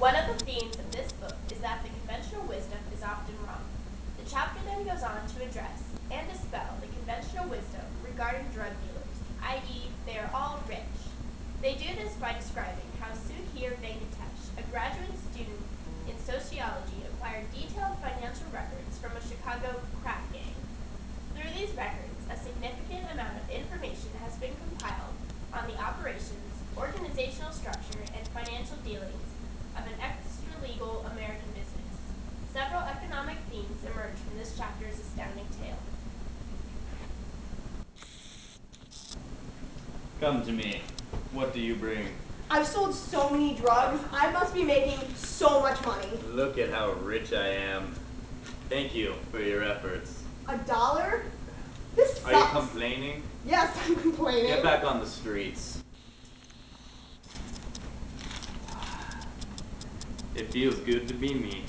One of the themes of this book is that the conventional wisdom is often wrong. The chapter then goes on to address and dispel the conventional wisdom regarding drug dealers, i.e., they are all rich. They do this by describing how Sudhir Venkatesh, a graduate student in sociology, acquired detailed financial records from a Chicago crack gang. Through these records, a significant amount of information has been compiled on the operations, organizational structure, and financial dealings economic themes emerge from this chapter's astounding tale. Come to me. What do you bring? I've sold so many drugs, I must be making so much money. Look at how rich I am. Thank you for your efforts. A dollar? This sucks. Are you complaining? Yes, I'm complaining. Get back on the streets. It feels good to be me.